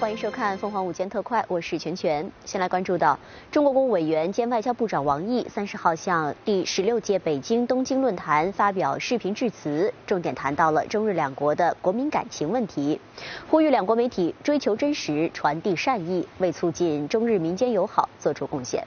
欢迎收看凤凰午间特快，我是全全。先来关注到，中国国务委员兼外交部长王毅三十号向第十六届北京东京论坛发表视频致辞，重点谈到了中日两国的国民感情问题，呼吁两国媒体追求真实，传递善意，为促进中日民间友好做出贡献。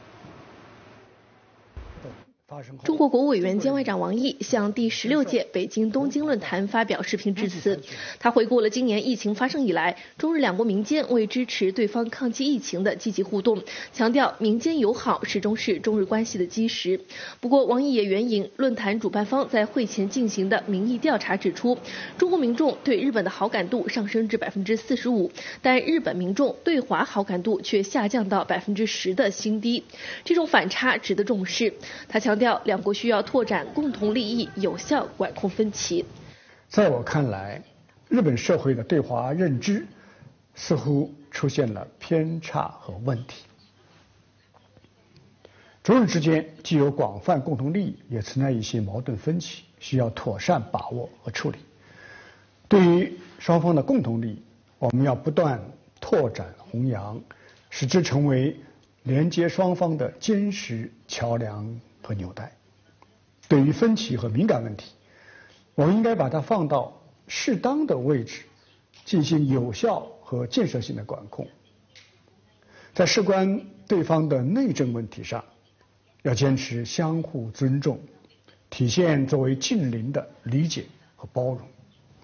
中国国务委员兼外长王毅向第十六届北京东京论坛发表视频致辞。他回顾了今年疫情发生以来，中日两国民间为支持对方抗击疫情的积极互动，强调民间友好始终是中日关系的基石。不过，王毅也援引论坛主办方在会前进行的民意调查指出，中国民众对日本的好感度上升至百分之四十五，但日本民众对华好感度却下降到百分之十的新低，这种反差值得重视。他强调。调两国需要拓展共同利益，有效管控分歧。在我看来，日本社会的对华认知似乎出现了偏差和问题。中日之间既有广泛共同利益，也存在一些矛盾分歧，需要妥善把握和处理。对于双方的共同利益，我们要不断拓展弘扬，使之成为连接双方的坚实桥梁。和纽带，对于分歧和敏感问题，我们应该把它放到适当的位置，进行有效和建设性的管控。在事关对方的内政问题上，要坚持相互尊重，体现作为近邻的理解和包容。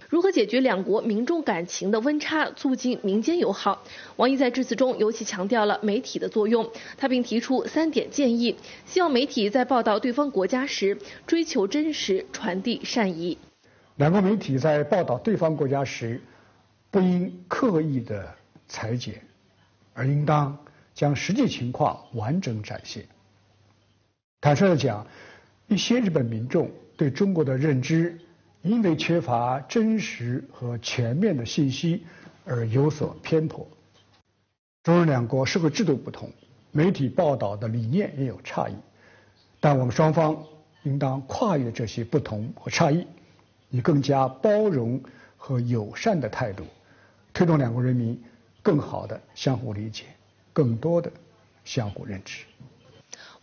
如何解决两国民众感情的温差，促进民间友好？王毅在致辞中尤其强调了媒体的作用，他并提出三点建议，希望媒体在报道对方国家时追求真实，传递善意。两国媒体在报道对方国家时，不应刻意的裁剪，而应当将实际情况完整展现。坦率的讲，一些日本民众对中国的认知。因为缺乏真实和全面的信息而有所偏颇。中日两国社会制度不同，媒体报道的理念也有差异，但我们双方应当跨越这些不同和差异，以更加包容和友善的态度，推动两国人民更好的相互理解，更多的相互认知。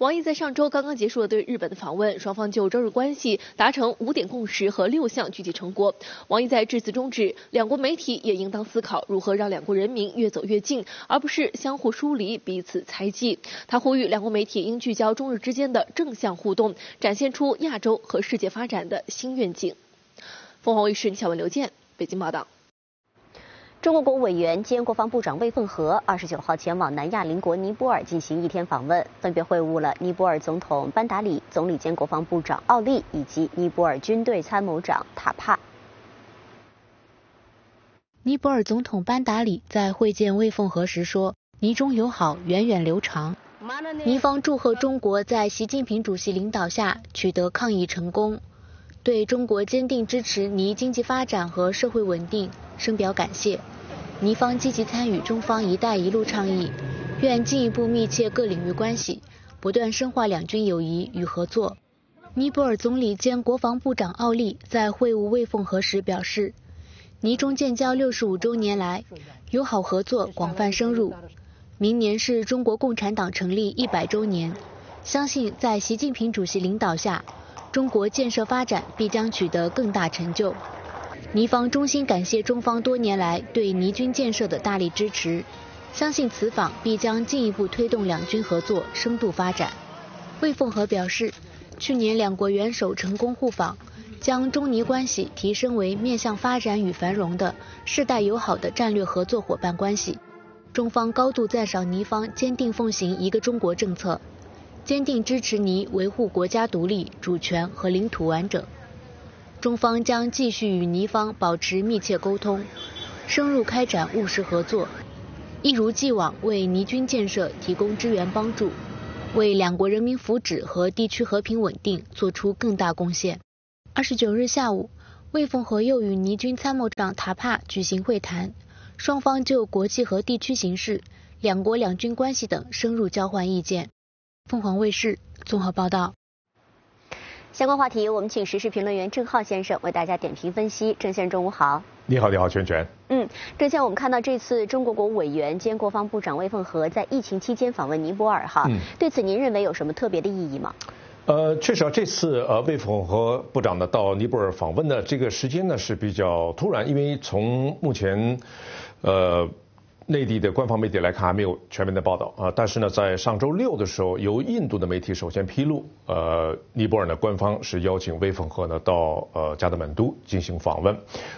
王毅在上周刚刚结束了对日本的访问，双方就中日关系达成五点共识和六项具体成果。王毅在致辞中指，两国媒体也应当思考如何让两国人民越走越近，而不是相互疏离、彼此猜忌。他呼吁两国媒体应聚焦中日之间的正向互动，展现出亚洲和世界发展的新愿景。凤凰卫视李小文、刘健，北京报道。中国国务委员兼国防部长魏凤和二十九号前往南亚邻国尼泊尔进行一天访问，分别会晤了尼泊尔总统班达里、总理兼国防部长奥利以及尼泊尔军队参谋长塔帕。尼泊尔总统班达里在会见魏凤和时说：“尼中友好源远流长，尼方祝贺中国在习近平主席领导下取得抗疫成功，对中国坚定支持尼经济发展和社会稳定深表感谢。”尼方积极参与中方“一带一路”倡议，愿进一步密切各领域关系，不断深化两军友谊与合作。尼泊尔总理兼国防部长奥利在会晤魏凤和时表示，尼中建交六十五周年来，友好合作广泛深入。明年是中国共产党成立一百周年，相信在习近平主席领导下，中国建设发展必将取得更大成就。尼方衷心感谢中方多年来对尼军建设的大力支持，相信此访必将进一步推动两军合作深度发展。魏凤和表示，去年两国元首成功互访，将中尼关系提升为面向发展与繁荣的世代友好的战略合作伙伴关系。中方高度赞赏尼方坚定奉行一个中国政策，坚定支持尼维护国家独立、主权和领土完整。中方将继续与尼方保持密切沟通，深入开展务实合作，一如既往为尼军建设提供支援帮助，为两国人民福祉和地区和平稳定做出更大贡献。二十九日下午，魏凤和又与尼军参谋长塔帕举行会谈，双方就国际和地区形势、两国两军关系等深入交换意见。凤凰卫视综合报道。相关话题，我们请时事评论员郑浩先生为大家点评分析。郑先生，中午好。你好，你好，全全。嗯，郑先生，我们看到这次中国国务委员兼国防部长魏凤和在疫情期间访问尼泊尔，哈，对此您认为有什么特别的意义吗？呃，确实啊，这次呃魏凤和部长呢到尼泊尔访问的这个时间呢是比较突然，因为从目前呃。内地的官方媒体来看还没有全面的报道啊，但是呢，在上周六的时候，由印度的媒体首先披露，呃，尼泊尔呢官方是邀请魏凤和呢到呃加德满都进行访问。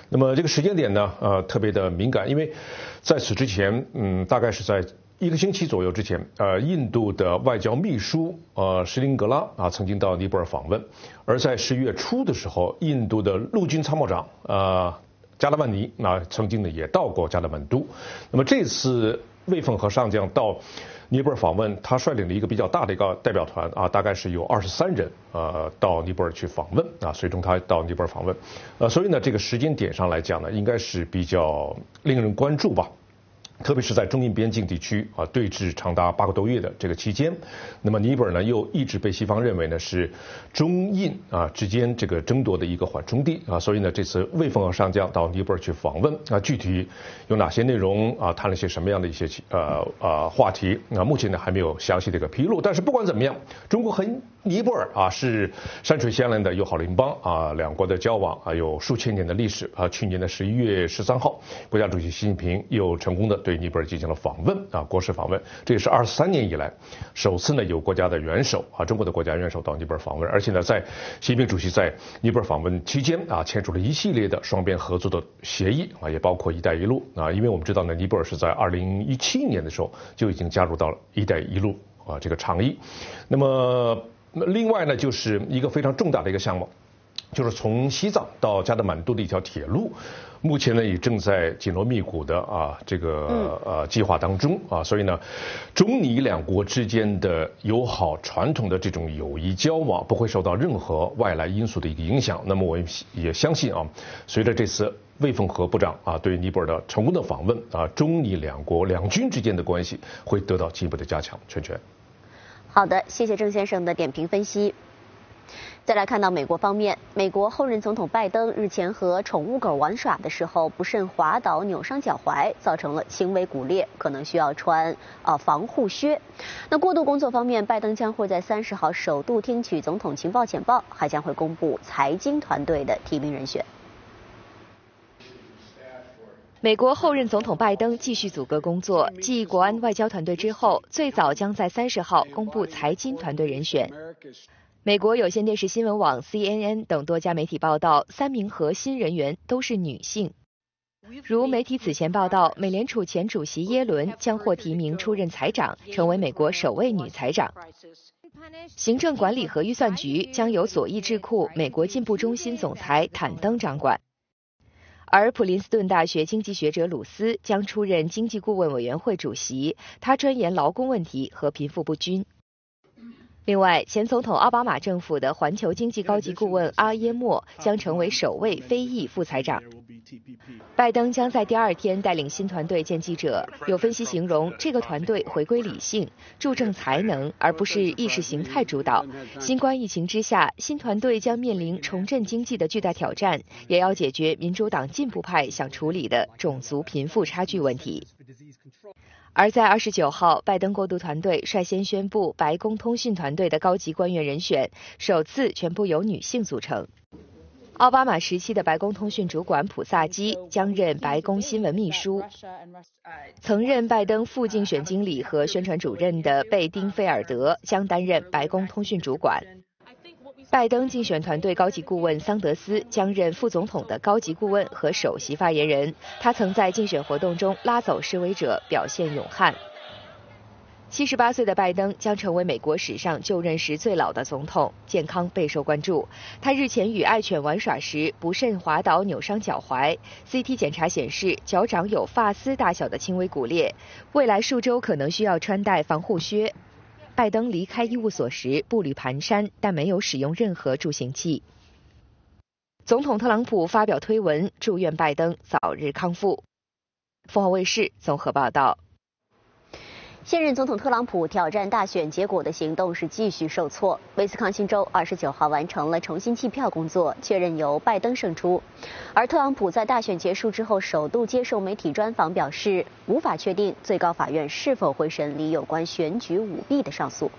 那么这个时间点呢，呃，特别的敏感，因为在此之前，嗯，大概是在一个星期左右之前，呃，印度的外交秘书呃施林格拉啊曾经到尼泊尔访问，而在十一月初的时候，印度的陆军参谋长啊。加拉曼尼那曾经呢也到过加德满都，那么这次魏凤和上将到尼泊尔访问，他率领了一个比较大的一个代表团啊，大概是有二十三人呃到尼泊尔去访问啊，随同他到尼泊尔访问，呃，所以呢这个时间点上来讲呢，应该是比较令人关注吧。特别是在中印边境地区啊，对峙长达八个多月的这个期间，那么尼泊尔呢又一直被西方认为呢是中印啊之间这个争夺的一个缓冲地啊，所以呢这次魏凤和上将到尼泊尔去访问啊，具体有哪些内容啊，谈了些什么样的一些呃呃话题啊，目前呢还没有详细的一个披露。但是不管怎么样，中国很尼泊尔啊是山水相连的友好邻邦啊，两国的交往啊有数千年的历史啊。去年的十一月十三号，国家主席习近平又成功的。对尼泊尔进行了访问啊，国事访问，这也是二十三年以来首次呢有国家的元首啊，中国的国家元首到尼泊尔访问，而且呢，在习近平主席在尼泊尔访问期间啊，签署了一系列的双边合作的协议啊，也包括“一带一路”啊，因为我们知道呢，尼泊尔是在二零一七年的时候就已经加入到了“一带一路”啊这个倡议。那么另外呢，就是一个非常重大的一个项目。就是从西藏到加德满都的一条铁路，目前呢也正在紧锣密鼓的啊这个呃计划当中啊，所以呢，中尼两国之间的友好传统的这种友谊交往不会受到任何外来因素的一个影响。那么我也相信啊，随着这次魏凤和部长啊对尼泊尔的成功的访问啊，中尼两国两军之间的关系会得到进一步的加强。全全。好的，谢谢郑先生的点评分析。再来看到美国方面，美国后任总统拜登日前和宠物狗玩耍的时候不慎滑倒，扭伤脚踝，造成了轻微骨裂，可能需要穿呃防护靴。那过渡工作方面，拜登将会在三十号首度听取总统情报简报，还将会公布财经团队的提名人选。美国后任总统拜登继续组阁工作，继国安外交团队之后，最早将在三十号公布财经团队人选。美国有线电视新闻网 CNN 等多家媒体报道，三名核心人员都是女性。如媒体此前报道，美联储前主席耶伦将获提名出任财长，成为美国首位女财长。行政管理和预算局将由左翼智库美国进步中心总裁坦登掌管，而普林斯顿大学经济学者鲁斯将出任经济顾问委员会主席，他专研劳工问题和贫富不均。另外，前总统奥巴马政府的环球经济高级顾问阿耶莫将成为首位非裔副财长。拜登将在第二天带领新团队见记者。有分析形容，这个团队回归理性，注重才能，而不是意识形态主导。新冠疫情之下，新团队将面临重振经济的巨大挑战，也要解决民主党进步派想处理的种族贫富差距问题。而在二十九号，拜登过渡团队率先宣布白宫通讯团队的高级官员人选，首次全部由女性组成。奥巴马时期的白宫通讯主管普萨基将任白宫新闻秘书，曾任拜登副竞选经理和宣传主任的贝丁菲尔德将担任白宫通讯主管。拜登竞选团队高级顾问桑德斯将任副总统的高级顾问和首席发言人。他曾在竞选活动中拉走示威者，表现勇悍。七十八岁的拜登将成为美国史上就任时最老的总统，健康备受关注。他日前与爱犬玩耍时不慎滑倒，扭伤脚踝。CT 检查显示脚掌有发丝大小的轻微骨裂，未来数周可能需要穿戴防护靴。拜登离开医务所时步履蹒跚，但没有使用任何助行器。总统特朗普发表推文祝愿拜登早日康复。凤凰卫视综合报道。现任总统特朗普挑战大选结果的行动是继续受挫。威斯康星州二十九号完成了重新计票工作，确认由拜登胜出。而特朗普在大选结束之后首度接受媒体专访，表示无法确定最高法院是否会审理有关选举舞弊的上诉。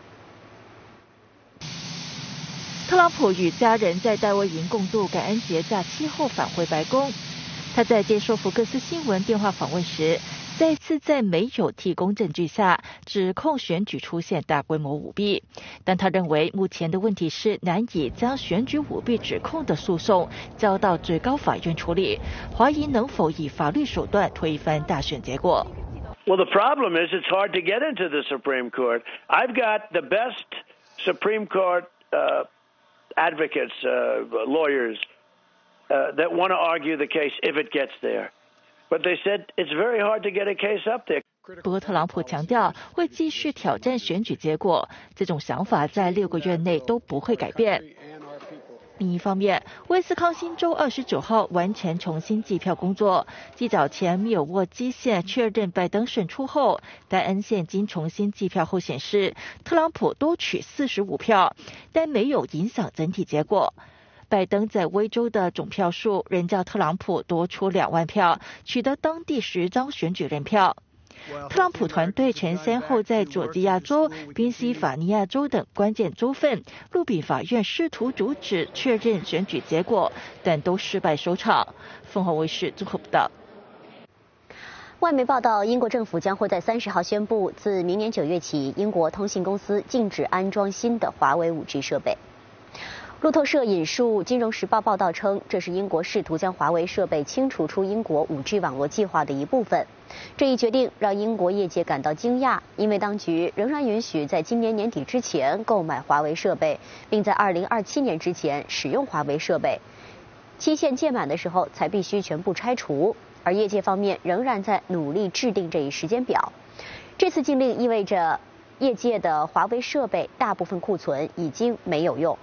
特朗普与家人在戴维营共度感恩节假期后返回白宫。他在接受福克斯新闻电话访问时。再次在没有提供证据下指控选举出现大规模舞弊，但他认为目前的问题是难以将选举舞弊指控的诉讼交到最高法院处理，怀疑能否以法律手段推翻大选结果。Well, the problem is it's hard to get into the Supreme Court. I've got the best Supreme Court uh, advocates, uh, lawyers uh, that want to argue the case if it gets there. But they said it's very hard to get a case up there. 不过，特朗普强调会继续挑战选举结果，这种想法在六个月内都不会改变。另一方面，威斯康星州二十九号完成重新计票工作。继早前密尔沃基县确认拜登胜出后，戴恩县经重新计票后显示，特朗普多取四十五票，但没有影响整体结果。拜登在威州的总票数仍较特朗普多出两万票，取得当地十张选举人票。特朗普团队曾先后在佐治亚州、宾夕法尼亚州等关键州份，路比法院试图阻止确认选举结果，但都失败收场。凤凰卫视综合报道。外媒报道，英国政府将会在三十号宣布，自明年九月起，英国通信公司禁止安装新的华为五 G 设备。路透社引述《金融时报》报道称，这是英国试图将华为设备清除出英国 5G 网络计划的一部分。这一决定让英国业界感到惊讶，因为当局仍然允许在今年年底之前购买华为设备，并在2027年之前使用华为设备。期限届满的时候才必须全部拆除。而业界方面仍然在努力制定这一时间表。这次禁令意味着，业界的华为设备大部分库存已经没有用。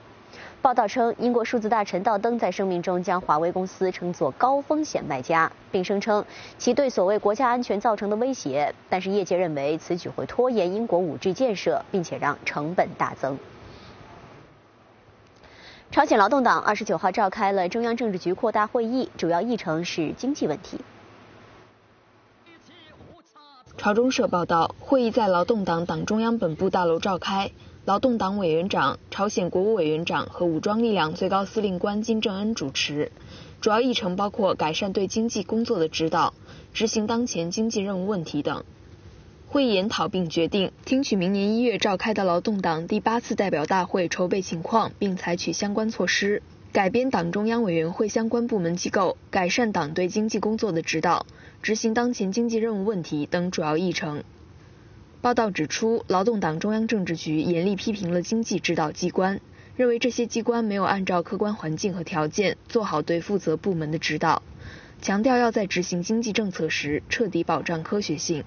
报道称，英国数字大臣道登在声明中将华为公司称作高风险卖家，并声称其对所谓国家安全造成的威胁。但是业界认为此举会拖延英国 5G 建设，并且让成本大增。朝鲜劳动党二十九号召开了中央政治局扩大会议，主要议程是经济问题。朝中社报道，会议在劳动党党中央本部大楼召开。劳动党委员长、朝鲜国务委员长和武装力量最高司令官金正恩主持，主要议程包括改善对经济工作的指导、执行当前经济任务问题等。会议研讨并决定听取明年一月召开的劳动党第八次代表大会筹备情况，并采取相关措施，改编党中央委员会相关部门机构，改善党对经济工作的指导、执行当前经济任务问题等主要议程。报道指出，劳动党中央政治局严厉批评了经济指导机关，认为这些机关没有按照客观环境和条件做好对负责部门的指导，强调要在执行经济政策时彻底保障科学性。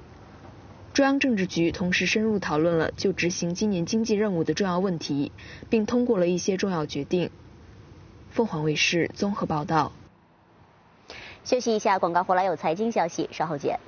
中央政治局同时深入讨论了就执行今年经济任务的重要问题，并通过了一些重要决定。凤凰卫视综合报道。休息一下，广告回来有财经消息，稍后见。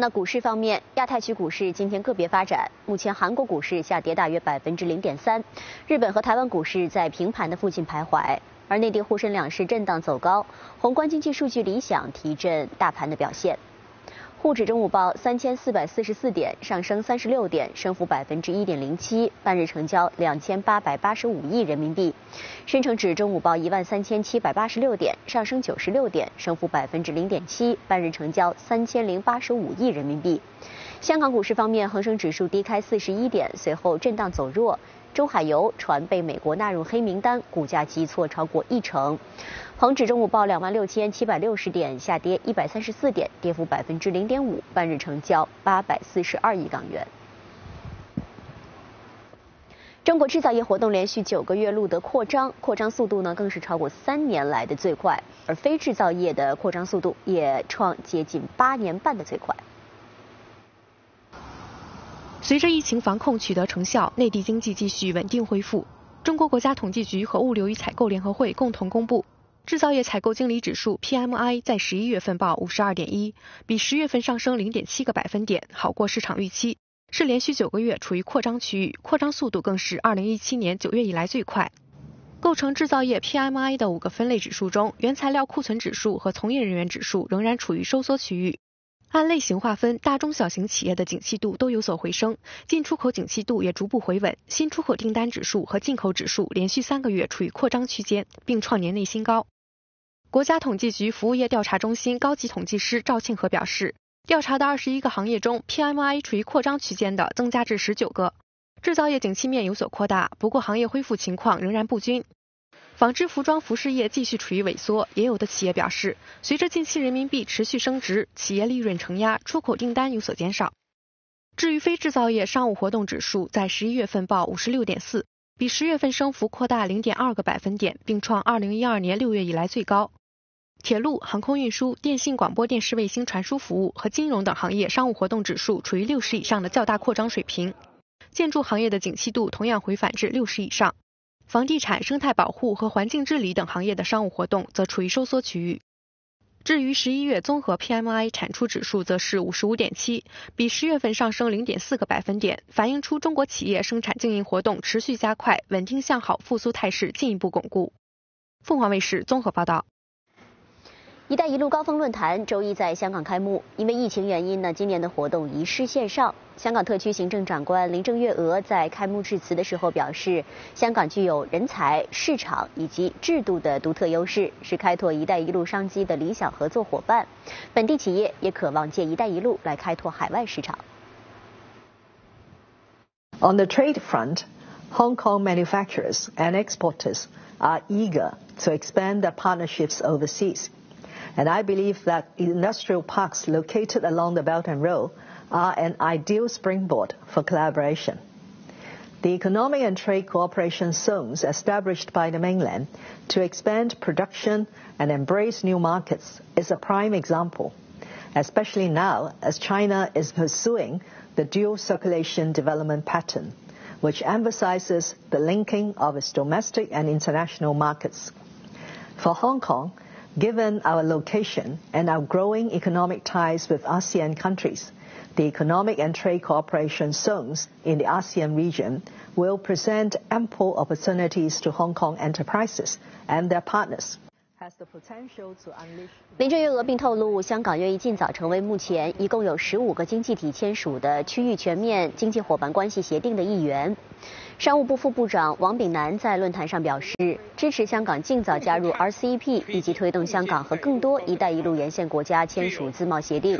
那股市方面，亚太区股市今天个别发展。目前韩国股市下跌大约百分之零点三，日本和台湾股市在平盘的附近徘徊，而内地沪深两市震荡走高，宏观经济数据理想提振大盘的表现。沪指中午报三千四百四十四点，上升三十六点，升幅百分之一点零七，半日成交两千八百八十五亿人民币。深成指中午报一万三千七百八十六点，上升九十六点，升幅百分之零点七，半日成交三千零八十五亿人民币。香港股市方面，恒生指数低开四十一点，随后震荡走弱。中海油船被美国纳入黑名单，股价急挫超过一成。恒指中午报两万六千七百六十点，下跌一百三十四点，跌幅百分之零点五，半日成交八百四十二亿港元。中国制造业活动连续九个月录得扩张，扩张速度呢更是超过三年来的最快，而非制造业的扩张速度也创接近八年半的最快。随着疫情防控取得成效，内地经济继续稳定恢复。中国国家统计局和物流与采购联合会共同公布，制造业采购经理指数 PMI 在十一月份报五十二点一，比十月份上升零点七个百分点，好过市场预期。是连续九个月处于扩张区域，扩张速度更是二零一七年九月以来最快。构成制造业 PMI 的五个分类指数中，原材料库存指数和从业人员指数仍然处于收缩区域。按类型划分，大中小型企业的景气度都有所回升，进出口景气度也逐步回稳。新出口订单指数和进口指数连续三个月处于扩张区间，并创年内新高。国家统计局服务业调查中心高级统计师赵庆和表示。调查的二十一个行业中，PMI 处于扩张区间的增加至十九个，制造业景气面有所扩大，不过行业恢复情况仍然不均。纺织、服装、服饰业继续处于萎缩，也有的企业表示，随着近期人民币持续升值，企业利润承压，出口订单有所减少。至于非制造业商务活动指数在十一月份报五十六点四，比十月份升幅扩大零点二个百分点，并创二零一二年六月以来最高。铁路、航空运输、电信、广播电视、卫星传输服务和金融等行业商务活动指数处于六十以上的较大扩张水平。建筑行业的景气度同样回返至六十以上。房地产、生态保护和环境治理等行业的商务活动则处于收缩区域。至于十一月综合 PMI 产出指数则是五十五点七，比十月份上升零点四个百分点，反映出中国企业生产经营活动持续加快，稳定向好复苏态势进一步巩固。凤凰卫视综合报道。“一带一路”高峰论坛周一在香港开幕，因为疫情原因呢，今年的活动移师线上。香港特区行政长官林郑月娥在开幕致辞的时候表示，香港具有人才、市场以及制度的独特优势，是开拓“一带一路”商机的理想合作伙伴。本地企业也渴望借“一带一路”来开拓海外市场。On the trade front, Hong Kong manufacturers and exporters are eager to expand their partnerships overseas. And I believe that industrial parks located along the Belt and Road are an ideal springboard for collaboration. The economic and trade cooperation zones established by the mainland to expand production and embrace new markets is a prime example, especially now as China is pursuing the dual circulation development pattern, which emphasizes the linking of its domestic and international markets. For Hong Kong, Given our location and our growing economic ties with ASEAN countries, the economic and trade cooperation zones in the ASEAN region will present ample opportunities to Hong Kong enterprises and their partners. 林郑月娥并透露，香港愿意尽早成为目前一共有十五个经济体签署的区域全面经济伙伴关系协定的一员。商务部副部长王炳南在论坛上表示，支持香港尽早加入 RCEP，以及推动香港和更多“一带一路”沿线国家签署自贸协定。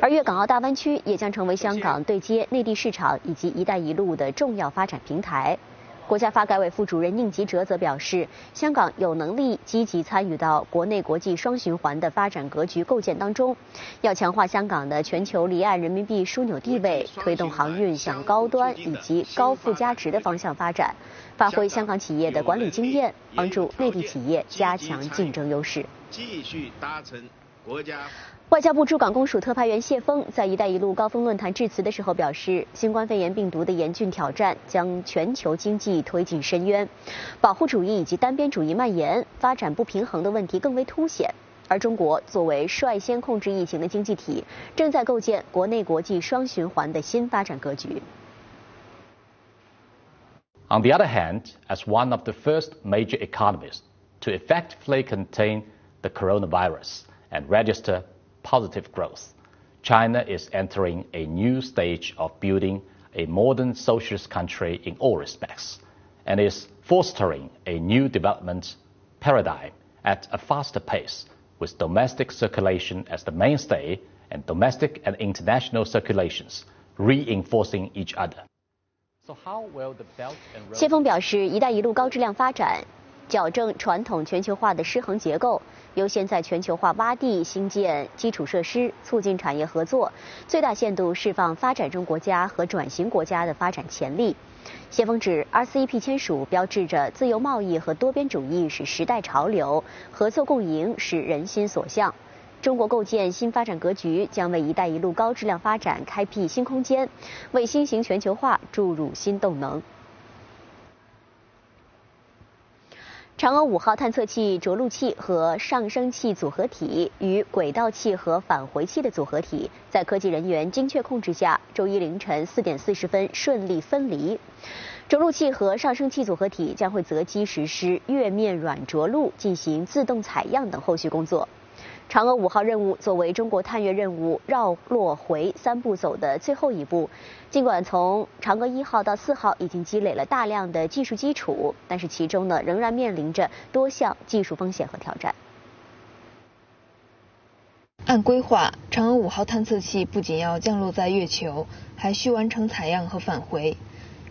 而粤港澳大湾区也将成为香港对接内地市场以及“一带一路”的重要发展平台。国家发改委副主任宁吉喆则表示，香港有能力积极参与到国内国际双循环的发展格局构建当中，要强化香港的全球离岸人民币枢纽地位，推动航运向高端以及高附加值的方向发展，发挥香港企业的管理经验，帮助内地企业加强竞争优势。继续达成国家。外交部驻港公署特派员谢峰在“一带一路”高峰论坛致辞的时候表示，新冠肺炎病毒的严峻挑战将全球经济推进深渊，保护主义以及单边主义蔓延，发展不平衡的问题更为凸显。而中国作为率先控制疫情的经济体，正在构建国内国际双循环的新发展格局。On the other hand, as one of the first major economies to effectively contain the coronavirus and register positive growth. China is entering a new stage of building a modern socialist country in all respects and is fostering a new development paradigm at a faster pace with domestic circulation as the mainstay and domestic and international circulations reinforcing each other. 谢峰表示，“一带一路”高质量发展 矫正传统全球化的失衡结构， 优先在全球化洼地兴建基础设施，促进产业合作，最大限度释放发展中国家和转型国家的发展潜力。谢峰指，RCEP 签署标志着自由贸易和多边主义是时代潮流，合作共赢是人心所向。中国构建新发展格局，将为“一带一路”高质量发展开辟新空间，为新型全球化注入新动能。嫦娥五号探测器着陆器和上升器组合体与轨道器和返回器的组合体，在科技人员精确控制下，周一凌晨四点四十分顺利分离。着陆器和上升器组合体将会择机实施月面软着陆、进行自动采样等后续工作。嫦娥五号任务作为中国探月任务绕、落、回三步走的最后一步，尽管从嫦娥一号到四号已经积累了大量的技术基础，但是其中呢仍然面临着多项技术风险和挑战。按规划，嫦娥五号探测器不仅要降落在月球，还需完成采样和返回。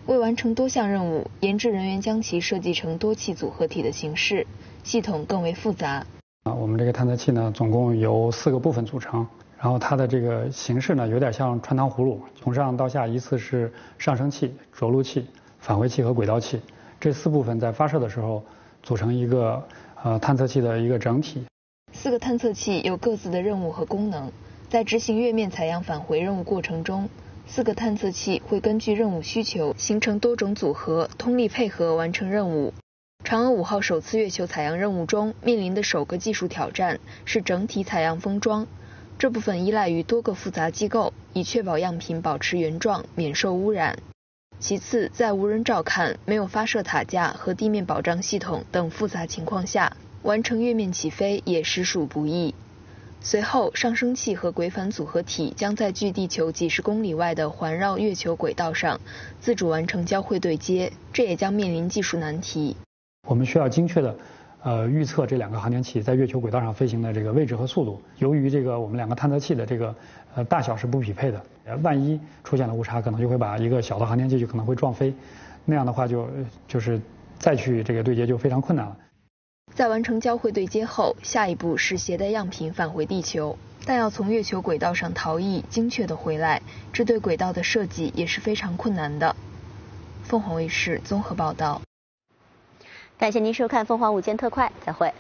为完成多项任务，研制人员将其设计成多器组合体的形式，系统更为复杂。啊，我们这个探测器呢，总共由四个部分组成，然后它的这个形式呢，有点像穿糖葫芦，从上到下依次是上升器、着陆器、返回器和轨道器，这四部分在发射的时候组成一个呃探测器的一个整体。四个探测器有各自的任务和功能，在执行月面采样返回任务过程中，四个探测器会根据任务需求形成多种组合，通力配合完成任务。嫦娥五号首次月球采样任务中面临的首个技术挑战是整体采样封装，这部分依赖于多个复杂机构，以确保样品保持原状，免受污染。其次，在无人照看、没有发射塔架和地面保障系统等复杂情况下，完成月面起飞也实属不易。随后，上升器和轨返组合体将在距地球几十公里外的环绕月球轨道上自主完成交会对接，这也将面临技术难题。我们需要精确的，呃，预测这两个航天器在月球轨道上飞行的这个位置和速度。由于这个我们两个探测器的这个呃大小是不匹配的，呃万一出现了误差，可能就会把一个小的航天器就可能会撞飞，那样的话就就是再去这个对接就非常困难了。在完成交会对接后，下一步是携带样品返回地球，但要从月球轨道上逃逸，精确的回来，这对轨道的设计也是非常困难的。凤凰卫视综合报道。感谢您收看《凤凰午间特快》，再会。